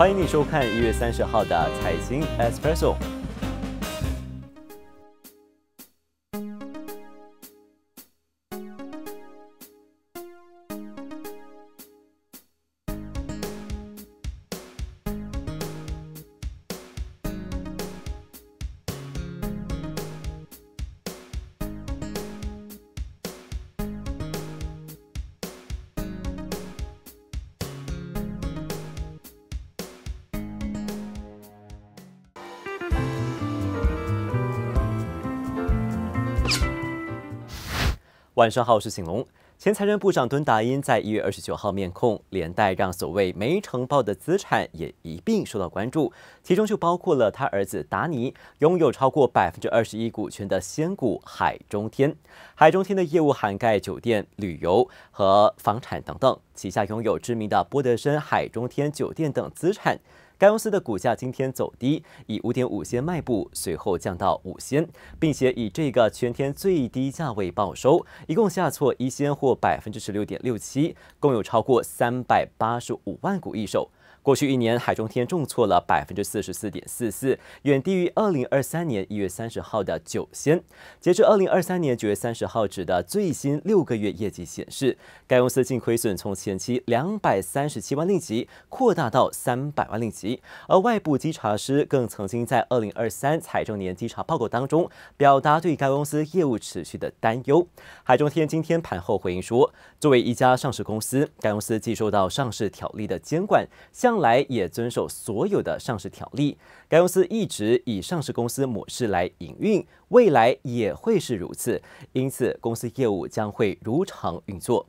欢迎你收看一月三十号的财经 Espresso。晚上好，我是醒龙。前财政部长敦达因在一月二十九号面控，连带让所谓没承报的资产也一并受到关注，其中就包括了他儿子达尼拥有超过百分之二十一股权的仙股海中天。海中天的业务涵盖酒店、旅游和房产等等，旗下拥有知名的波德森海中天酒店等资产。该公司的股价今天走低，以五点五仙迈步，随后降到五仙，并且以这个全天最低价位报收，一共下挫一仙或百分之十六点六七，共有超过三百八十五万股易手。过去一年，海中天重挫了百分之四十四点四四，远低于二零二三年一月三十号的九仙。截至二零二三年九月三十号止的最新六个月业绩显示，该公司净亏损从前期两百三十七万令吉扩大到三百万令吉。而外部稽查师更曾经在二零二三财政年稽查报告当中表达对该公司业务持续的担忧。海中天今天盘后回应说，作为一家上市公司，该公司既受到上市条例的监管，向将来也遵守所有的上市条例，该公司一直以上市公司模式来营运，未来也会是如此，因此公司业务将会如常运作。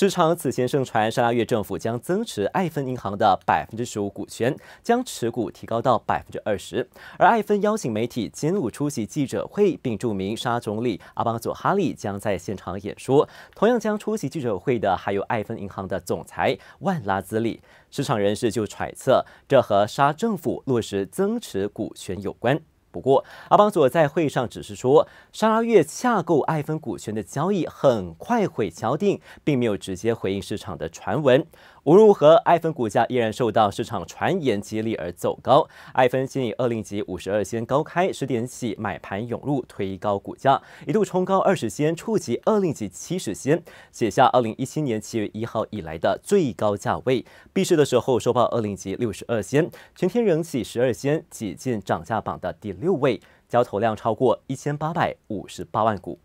市场此前盛传，沙拉越政府将增持爱芬银行的百分之十五股权，将持股提高到百分之二十。而爱芬邀请媒体今午出席记者会，并注明沙总理阿邦佐哈利将在现场演说。同样将出席记者会的还有爱芬银行的总裁万拉兹里。市场人士就揣测，这和沙政府落实增持股权有关。不过，阿邦佐在会上只是说，沙拉越洽购爱芬股权的交易很快会敲定，并没有直接回应市场的传闻。无论如何，爱芬股价依然受到市场传言激励而走高。爱芬先以二令吉五十二仙高开，十点起买盘涌入，推高股价，一度冲高二十仙，触及二令吉七十仙，写下二零一七年七月一号以来的最高价位。闭市的时候收报二令吉六十二仙，全天仍起十二仙，挤进涨价榜的第六位，交投量超过一千八百五十八万股。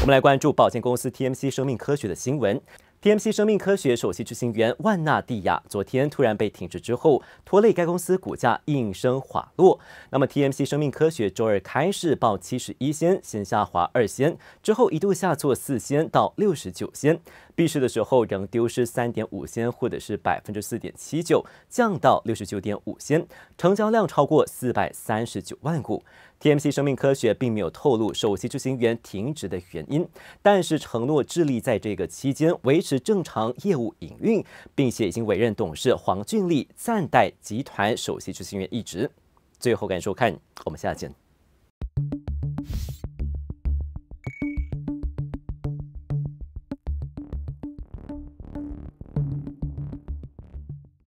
我们来关注保健公司 TMC 生命科学的新闻。TMC 生命科学首席执行员万纳蒂亚昨天突然被停职之后，拖累该公司股价应声滑落。那么，TMC 生命科学周二开市报七十一仙，先下滑二仙，之后一度下挫四仙到六十九仙，闭市的时候仍丢失三点五仙，或者是百分之四点七九，降到六十九点五仙，成交量超过四百三十九万股。TMC 生命科学并没有透露首席执行员停职的原因，但是承诺致力在这个期间维持正常业务营运，并且已经委任董事黄俊立暂代集团首席执行员一职。最后感谢收看，我们下次见。